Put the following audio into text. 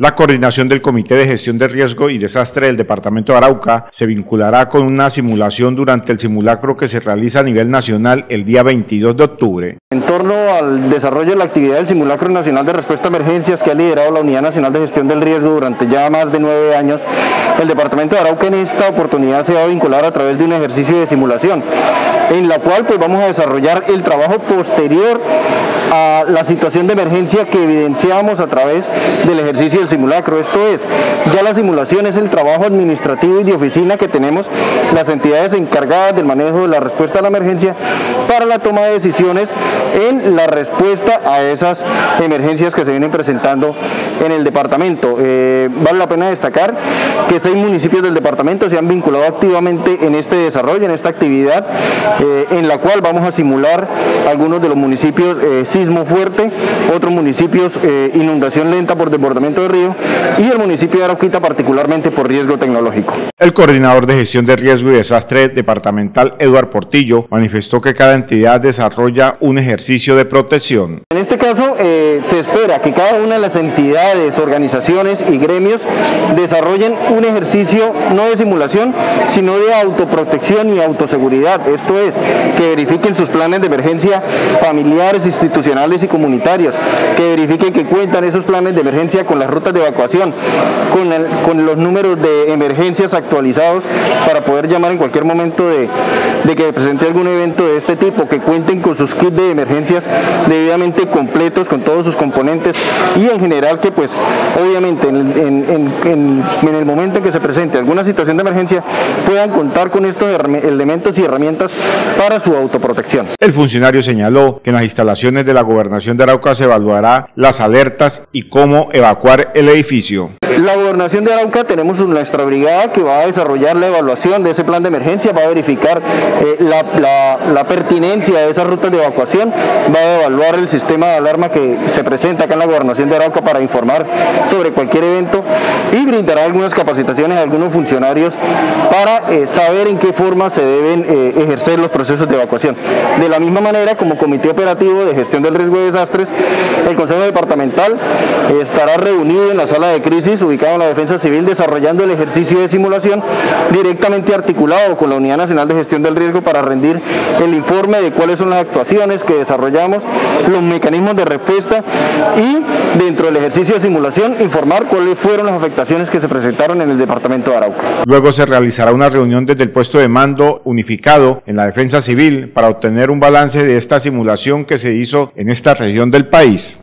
La coordinación del Comité de Gestión de Riesgo y Desastre del Departamento de Arauca se vinculará con una simulación durante el simulacro que se realiza a nivel nacional el día 22 de octubre. En torno al desarrollo de la actividad del Simulacro Nacional de Respuesta a Emergencias que ha liderado la Unidad Nacional de Gestión del Riesgo durante ya más de nueve años, el Departamento de Arauca en esta oportunidad se va a vincular a través de un ejercicio de simulación, en la cual pues vamos a desarrollar el trabajo posterior a la situación de emergencia que evidenciamos a través del ejercicio del simulacro. Esto es, ya la simulación es el trabajo administrativo y de oficina que tenemos las entidades encargadas del manejo de la respuesta a la emergencia para la toma de decisiones en la respuesta a esas emergencias que se vienen presentando en el departamento. Eh, vale la pena destacar que seis municipios del departamento se han vinculado activamente en este desarrollo, en esta actividad, eh, en la cual vamos a simular algunos de los municipios eh, sismo fuerte, otros municipios inundación lenta por desbordamiento de río y el municipio de Arauquita particularmente por riesgo tecnológico. El coordinador de gestión de riesgo y desastre departamental, Eduard Portillo, manifestó que cada entidad desarrolla un ejercicio de protección. En este caso, eh, se espera que cada una de las entidades, organizaciones y gremios desarrollen un ejercicio no de simulación, sino de autoprotección y autoseguridad. Esto es, que verifiquen sus planes de emergencia familiares, institucionales y comunitarios, que verifiquen que cuentan esos planes de emergencia con las rutas de evacuación, con, con los números de emergencias actualizados para poder llamar en cualquier momento de, de que presente algún evento de este tipo, que cuenten con sus kits de emergencias debidamente completos, con todos sus componentes y en general que pues obviamente en, en el momento en que se presente alguna situación de emergencia puedan contar con estos elementos y herramientas para su autoprotección. El funcionario señaló que en las instalaciones de la gobernación de Arauca se evaluará las alertas y cómo evacuar el edificio. La gobernación de Arauca tenemos nuestra brigada que va a desarrollar la evaluación de ese plan de emergencia, va a verificar eh, la, pertinencia de esas rutas de evacuación, va a evaluar el sistema de alarma que se presenta acá en la gobernación de Arauca para informar sobre cualquier evento y brindará algunas capacitaciones a algunos funcionarios para eh, saber en qué forma se deben eh, ejercer los procesos de evacuación. De la misma manera, como Comité Operativo de Gestión del Riesgo de Desastres, el Consejo Departamental estará reunido en la sala de crisis ubicado en la Defensa Civil desarrollando el ejercicio de simulación directamente articulado con la Unidad Nacional de Gestión del Riesgo para rendir el informe de cuáles son las actuaciones que desarrollamos, los mecanismos de respuesta y dentro del ejercicio de simulación informar cuáles fueron las afectaciones que se presentaron en el departamento de Arauca. Luego se realizará una reunión desde el puesto de mando unificado en la Defensa Civil para obtener un balance de esta simulación que se hizo en esta región del país.